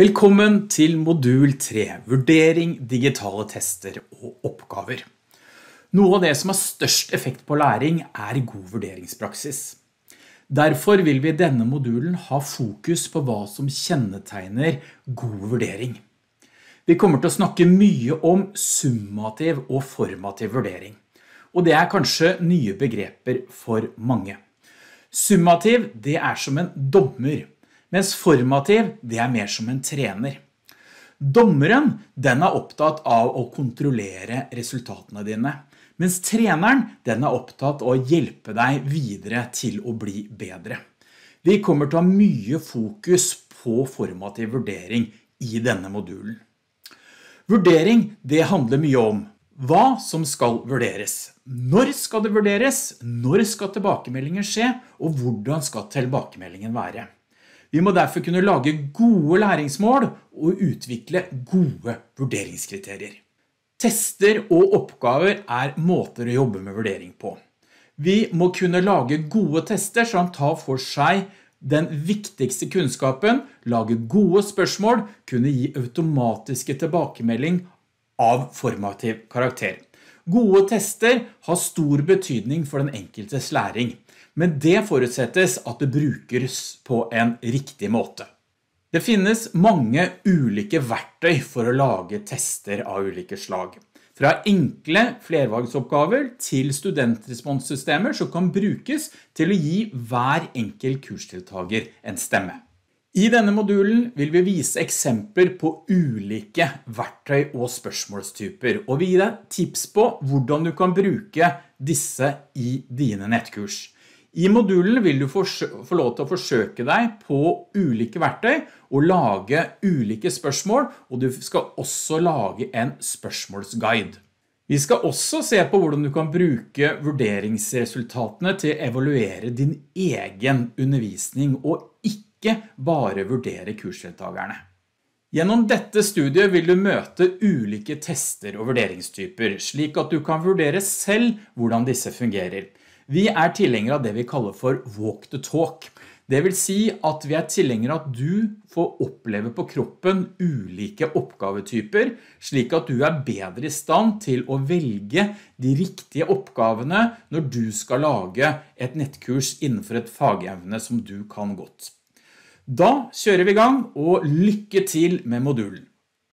Velkommen til modul 3, vurdering, digitale tester og oppgaver. Noe av det som har størst effekt på læring er god vurderingspraksis. Derfor vil vi i denne modulen ha fokus på hva som kjennetegner god vurdering. Vi kommer til å snakke mye om summativ og formativ vurdering. Og det er kanskje nye begreper for mange. Summativ, det er som en dommer, mens formativ, det er mer som en trener. Dommeren, den er opptatt av å kontrollere resultatene dine, mens treneren, den er opptatt av å hjelpe deg videre til å bli bedre. Vi kommer til å ha mye fokus på formativ vurdering i denne modulen. Vurdering, det handler mye om hva som skal vurderes. Når skal det vurderes? Når skal tilbakemeldingen skje? Og hvordan skal tilbakemeldingen være? Vi må derfor kunne lage gode læringsmål og utvikle gode vurderingskriterier. Tester og oppgaver er måter å jobbe med vurdering på. Vi må kunne lage gode tester som tar for seg den viktigste kunnskapen, lage gode spørsmål, kunne gi automatiske tilbakemelding av formativ karakter. Gode tester har stor betydning for den enkeltes læring, men det forutsettes at det brukes på en riktig måte. Det finnes mange ulike verktøy for å lage tester av ulike slag. Fra enkle flervalgsoppgaver til studentresponssystemer som kan brukes til å gi hver enkel kurstiltager en stemme. I denne modulen vil vi vise eksempler på ulike verktøy og spørsmålstyper, og vi gir deg tips på hvordan du kan bruke disse i dine nettkurs. I modulen vil du få lov til å forsøke deg på ulike verktøy og lage ulike spørsmål, og du skal også lage en spørsmålsguide. Vi skal også se på hvordan du kan bruke vurderingsresultatene til å evaluere din egen undervisning, og ikke ikke bare vurdere kursdeltakerne. Gjennom dette studiet vil du møte ulike tester og vurderingstyper, slik at du kan vurdere selv hvordan disse fungerer. Vi er tilhengere av det vi kaller for walk the talk. Det vil si at vi er tilhengere at du får oppleve på kroppen ulike oppgavetyper, slik at du er bedre i stand til å velge de riktige oppgavene når du skal lage et nettkurs innenfor et fagevne som du kan godt. Da kjører vi i gang, og lykke til med modulen.